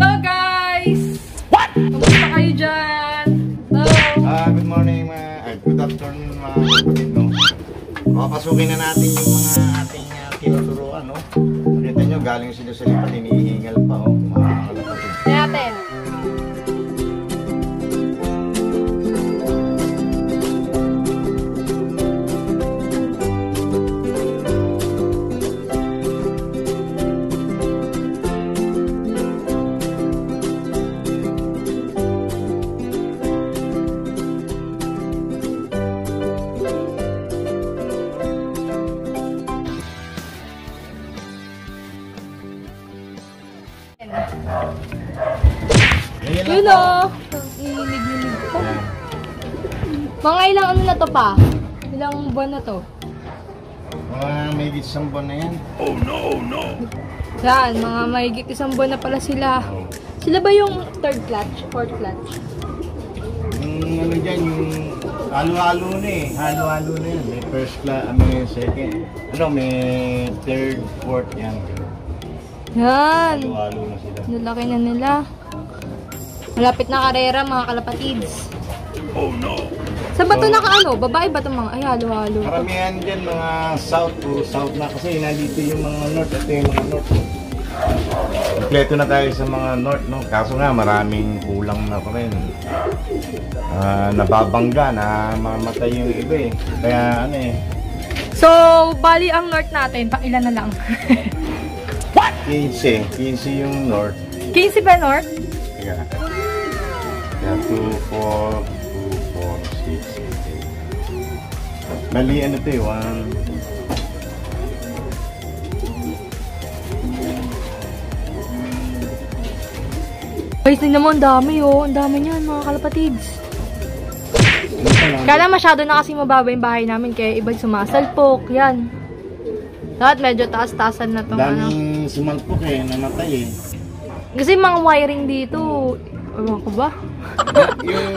Hello guys! What? Kamusta kayo dyan? Hello! Ah, good morning, mga, ah, good afternoon mga kapatid, no? Papasukin na natin yung mga ating uh, tinuturuan, no? Nakita nyo, galing sila sa lipat, hinihingal pa, oh, mga kapatid. natin. Mga ilang ano na to pa? Ilang buwan na to? Mga may isang buwan na yan. Yan, mga mahigit isang buwan na pala sila. Sila ba yung third clutch? Fourth clutch? Yung ano dyan, yung halo-halo na eh. Halo-halo na yan. May first class, ah, may second. Ano, may third, fourth yan. Yan! Halo-halo na sila. Nalaki na nila. Malapit na karera mga kalapatids. Oh no! Saan ba ito So- naka ano? Babae ba itong mga? Ay, halo-halo. to. Karamihan dyan mga south, puro south na kasi nandito yung mga north, ito yung mga north. Kompleto na tayo sa mga north, no? Kaso nga maraming kulang na pa rin. Ah, nababangga na mamatay yung iba eh. Kaya ano eh, So, bali ang north natin. Pa ilan na lang? 15, 15 yung north. 15 ba north? Kaya, kaya 2, 4, Bali ano to eh, 1, Guys, tingnan mo, ang dami oh. Ang dami niyan, mga kalapatids. Kala masyado na kasi mababa yung bahay namin, kaya iba'y sumasalpok. Yan. Lahat medyo taas-taasan na itong ano. Daming sumalpok eh, namatay eh. Kasi mga wiring dito, ewan ko ba? yung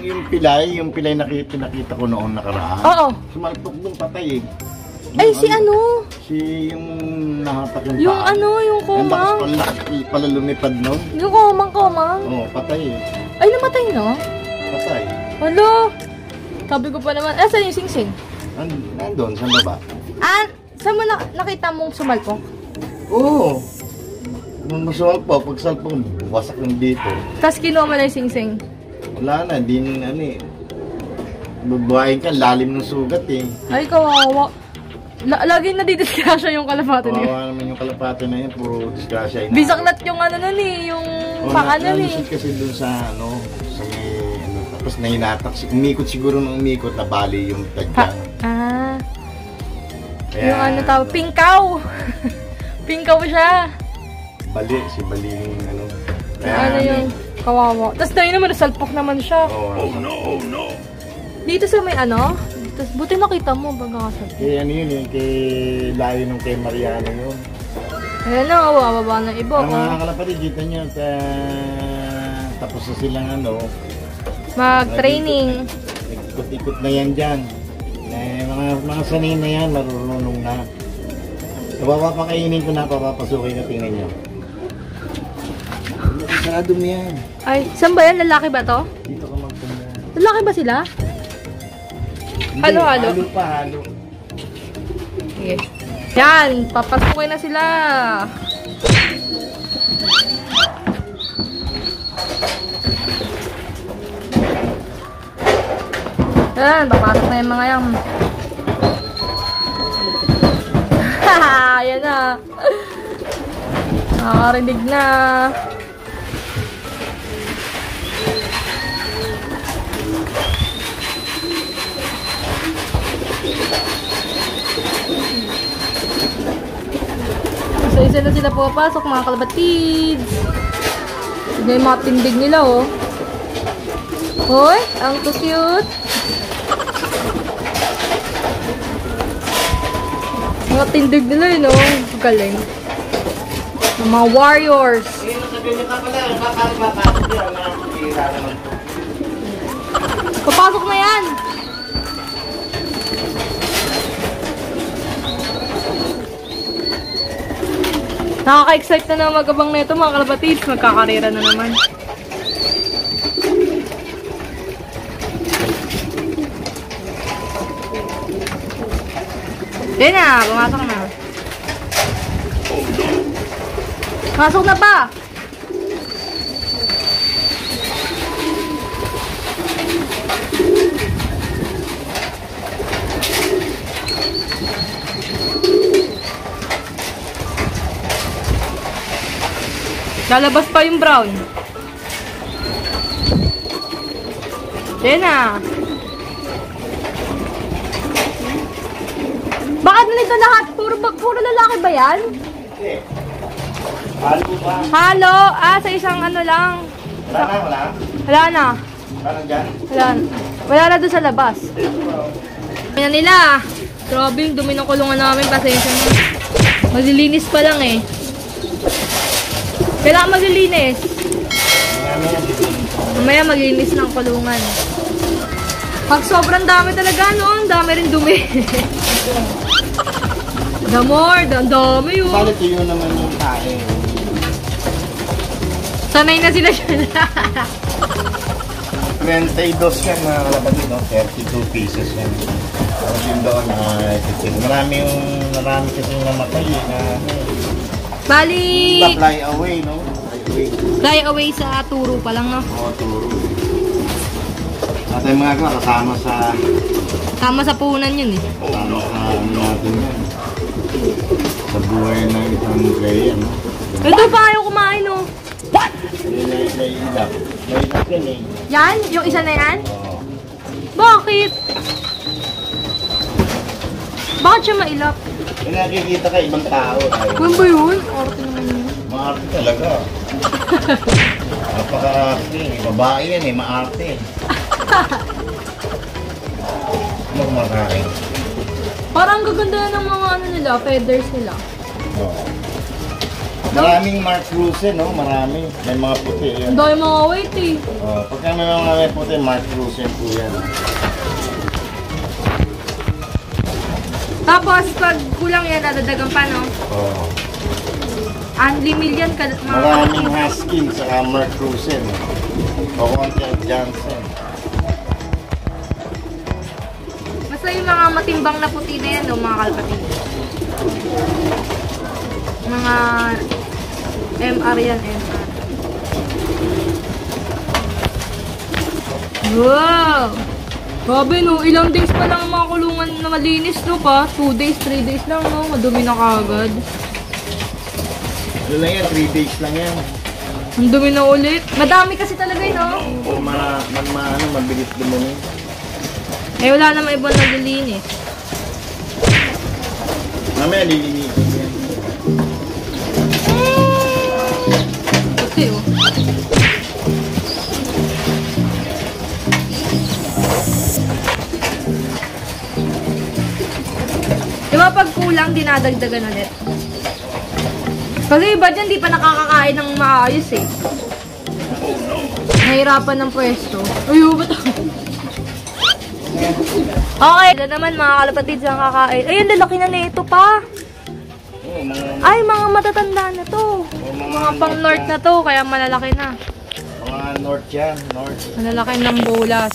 yung pilay, yung pilay na nakita, nakita ko noon nakaraan. Oo. Sumalpok dun patay eh. Ay, si ano? Si yung nahatak yung Yung paa. ano, yung kumang. pala, pala lumipad nun. Yung kumang, kumang. Oo, patay eh. Ay, namatay no? Patay. Hala! Sabi ko pa naman, eh, saan yung sing-sing? Nand nandun, sa baba. Ah, saan mo na nakita mong sumalpok? Oo. Nung masumalpok, pag salpok, wasak ng dito. Tapos kinuha mo na yung sing-sing. Wala na, di na ano eh. Bubuhayin ka, lalim ng sugat eh. Ay, kawawa. La lagi nadidisgrasya yung kalapate niya. Kawawa naman yung kalapate na yan, puro disgrasya. Bisaklat yung ano nun eh, yung Oh, paa na, nun eh. nalusot kasi dun sa ano, sa may, ano, tapos nahinatak, si- umikot siguro nung umikot, nabali yung Pa tagyang. ah, yung ano tawag, pingkaw. pingkaw siya. Bali, si Bali yung ano. Yung ano yung kawawa. Tapos tayo naman, nasalpok naman siya. Oh, no. Dito sa may ano, tapos buti nakita mo, baga kasalpok. Kay ano yun, yung kay layo nung kay Mariano yun. Ayan na, bababa ng iba. Ang Oh. mga kalapatid, kita nyo, ta, tapos na silang ano, Mag-training. ikot-ikot na yan dyan. Eh, mga, mga sanay na yan, marunong na. So, papapakainin ko na, papapasukin na, tingnan nyo. Sarado mo yan. Ay, saan ba yan? Lalaki ba to? Dito ka magpunta. Lalaki ba sila? Hindi, Halo, halo. Halo pa, halo. Sige. Yan, papasukin na sila. Yan, papasok na yung mga yan. Haha, yan na. Nakakarinig na. Isa-isa na sila pupasok mga kalabatids. Tignan yung mga tindig nila oh. Hoy, ang cute. Mga tindig nila yun oh. Galing. Ang mga warriors. Papasok na yan. Nakaka-excite na na magabang na ito mga kalapatids. Magkakarera na naman. Yan na, pumasok na. Pasok na pa! Lalabas pa yung brown. Yan na. Bakit nito lahat? Puro, puro lalaki ba yan? Halo ba? Halo, ah, sa isang ano lang. Wala na, wala. Wala na. Parang dyan. Wala na. Wala na doon sa labas. Kaya nila. Grabe yung dumi ng kulungan namin. Pasensya na. Maglilinis pa lang eh. Kailangan maglilinis. Mamaya maglilinis ng kulungan. Pag sobrang dami talaga, no? Ang dami rin dumi. the more, the dami yun. Balik yun naman yung kain. Sanay na sila dyan. 32 yan mga kalapatid, no? 32 pieces yan. Tapos yun doon, uh, marami yung, marami kasi namatay eh, na, Bali, Iba fly away, no? Fly away. fly away sa turo pa lang, no? Oo, turo. At yung mga ka, kasama sa, Tama sa punan yun eh. kasama sa ano natin yan. Sa buhay ng isang player, no? Ito pa ayaw kumain, oh. May, may, may ilap. May ilap yan eh. Yan? Yung isa na yan? Oo. Bakit? Bakit siya mailap? May nakikita ka ibang tao. Kung ba yun? Arte naman yun. maarte talaga. Napaka-arte. Babae yan eh, maarte. Ano kumakain? Parang gaganda ng mga ano nila, feathers nila. Oo. Maraming Mark Cruise, no? Marami. May mga puti yan. Ang dami mga weight eh. Oh, pagka may mga may puti, Mark Cruise po yan. Tapos, pag kulang yan, dadadagan pa, no? Oh. Anli million ka, mga Maraming kapatid. Husky sa Mark Cruise. O konti ang Johnson. Basta yung mga matimbang na puti na yan, no, mga kalpatid. Mga MR yan, MR. Wow! Grabe no, ilang days pa lang ang mga kulungan na malinis no pa? 2 days, 3 days lang no, madumi na kagad. Ano lang yan, 3 days lang yan. Ang dumi na ulit. Madami kasi talaga yun no? O ma, man, ma, ano, mabilis dumuni. Eh wala namang ibang naglilinis. Mamaya lilinisin yan. Kasi oh. Di ba pag kulang, dinadagdagan ulit? Kasi iba dyan, di pa nakakakain ng maayos eh. Nahirapan ng pwesto. Ayaw, ba't Okay, ito naman mga kalapatid sa kakain. Ayun, lalaki na nito pa. Oo, mga, Ay, mga matatanda na to. Mga pang north na to, kaya malalaki na. Mga north yan, north. Malalaki ng bulas.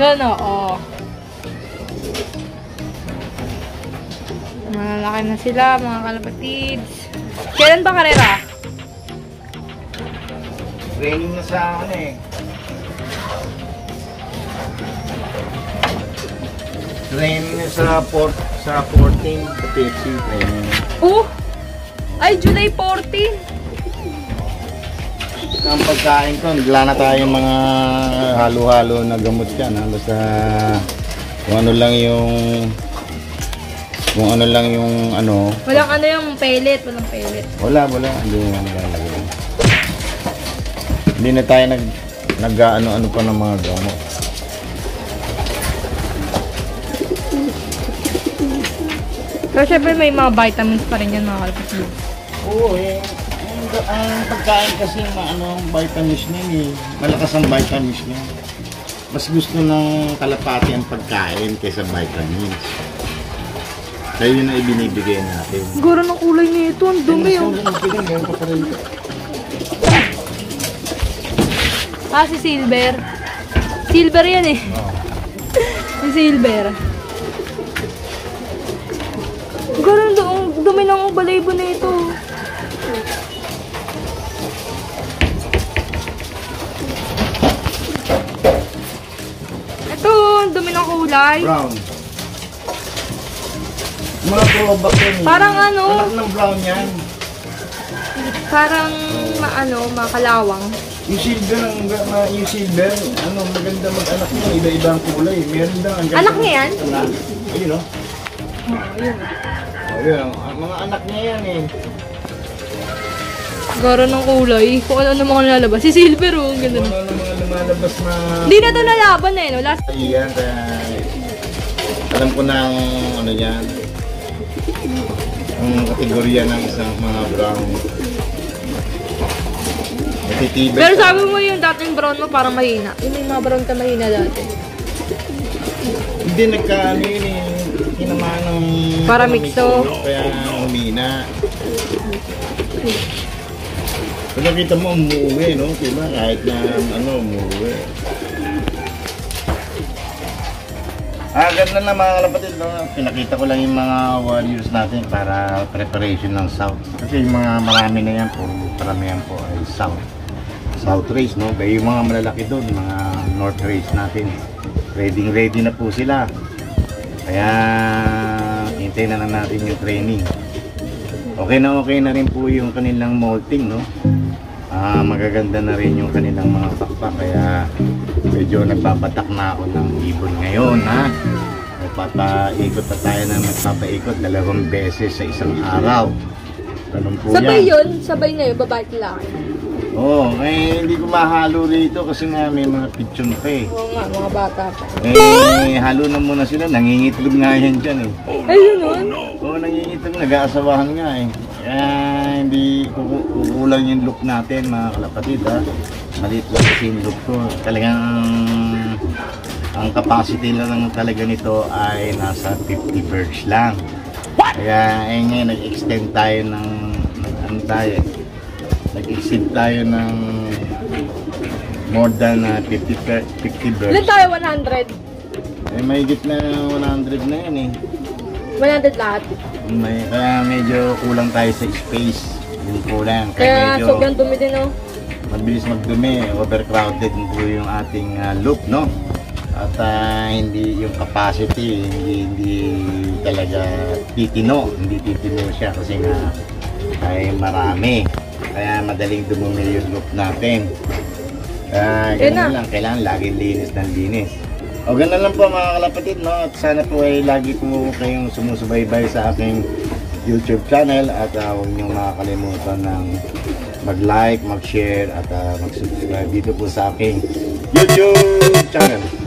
Yan o, oh. Malalaki na sila, mga kalapatids. Kailan ba karera? Training na sa ano eh. Training na sa port sa 14 Pepsi training. Oh! Ay, July 14! Ang pagkain ko, wala na tayong mga halo-halo na gamot yan. Ha? Basta kung ano lang yung kung ano lang yung ano, Walang ano yung pellet, walang pellet. wala, wala. Hindi mo nilalagay. Hindi na tayo nag nag-ano-ano pa ng mga gamot. Pero syempre may mga vitamins pa rin yan mga kalapatids. Oo, eh. Ang, ang pagkain kasi na ano, vitamins niya eh. Malakas ang vitamins niya. Mas gusto ng kalapati ang pagkain kaysa vitamins. Kaya yun ang ibinibigay natin. Gara ng kulay nito. Ang dumi oh. Ah, si Silver. Silver yan eh. Oo. Si Silver. Ganun doon, dumi ng balaybo na ito. Ito, ang dumi ng kulay. Brown. Mga throwback yan eh. Parang ano? Anak ng brown yan. Parang maano, makalawang. Yung silver, ang, na, yung silver, ano, maganda mag-anak mo. Iba-iba ang kulay. Meron daw. ang ganda. Anak niya yan? Anak. Ayun o. Ayun. Ayun, ang mga anak niya yan eh. Gara ng kulay. Kung ano na mga lalabas. Si Silver oh, ang ganda. Kung ano mga lumalabas na... Hindi na to nalaban eh, no? Last Iyan, kaya... Alam ko na ang ano yan. Ang kategorya ng isang mga brown. Matitibay. Pero ka. sabi mo yung dating brown mo parang mahina. Yung may mga brown ka mahina dati. Hindi nagkaano yun eh. Tinamaan ng... Para mixto, Kaya humina. Kung nakita mo, umuwi, no? Diba? Kahit na ano, umuwi. Ah, ganda na mga kalapatid, no? Pinakita ko lang yung mga warriors natin para preparation ng South. Kasi yung mga marami na yan, puro paramihan po ay South. South race, no? Kaya yung mga malalaki doon, mga North race natin, ready ready na po sila. Kaya, hintayin na lang natin yung training. Okay na okay na rin po yung kanilang molting, no? Ah, magaganda na rin yung kanilang mga pakpak kaya medyo nagpapatak na ako ng ibon ngayon, ha? Nagpapaikot pa tayo na magpapaikot dalawang beses sa isang araw. Ganun po Sabay yan. yun, sabay na yun, babae at lalaki. Oo, eh, hindi ko mahalo rito kasi nga may mga picture pa eh. Oo nga, mga bata pa. Eh, halo na muna sila, nangingitlog nga yan dyan eh. Ay, yun nun? Oo, nangingitlog, nag-aasawahan nga eh. Kaya hindi kuku- kukulang yung look natin mga kalapatid ha. Maliit lang kasi yung look ko. Talagang ang capacity lang talaga nito ay nasa 50 birds lang. Kaya eh ngayon nag-extend tayo ng, ano tayo eh. Nag-exceed tayo ng more than uh, 50, per- 50 birds. Ilan tayo? 100? Eh, may na 100 na yan eh. 100 lahat. May, kaya medyo kulang tayo sa space. Yung kulang. Kaya medyo sobrang dumi din, oh. mabilis magdumi. Overcrowded po yung ating ah, loop, no? At ah, hindi yung capacity, hindi hindi talaga titino. Hindi titino siya kasi nga ay marami. Kaya madaling dumumi yung loop natin. Kaya Yun ganun na. lang. Kailangan laging linis ng linis. O ganun lang po mga kalapatid, no? At sana po ay lagi po kayong sumusubaybay sa aking YouTube channel at uh, huwag niyong makakalimutan ng mag-like, mag-share at uh, mag-subscribe dito po sa aking YouTube channel.